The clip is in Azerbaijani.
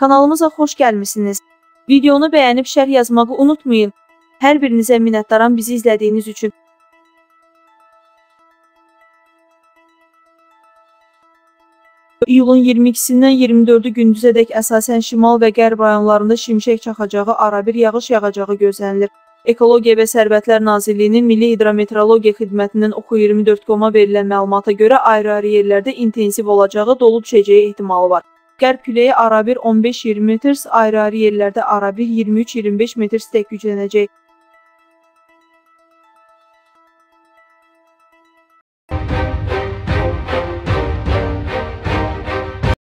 Kanalımıza xoş gəlmisiniz. Videonu bəyənib şərh yazmağı unutmayın. Hər birinizə minnətdaram bizi izlədiyiniz üçün. İyulun 22-sindən 24-ü gündüzədək əsasən şimal və qərb rayonlarında şimşək çaxacağı, arabir yağış yağacağı gözlənilir. Ekologiya və Sərvətlər Nazirliyinin Milli Hidrometeorologiya Xidmətinin Oxu 24.com-a verilən məlumata görə ayrı-ayrı yerlərdə intensiv olacağı, dolu düşəcəyi ehtimalı var. Qərb küləyi arabir 15-20 metr, ayrı-ayrı yerlərdə arabir 23-25 metr stək güclənəcək.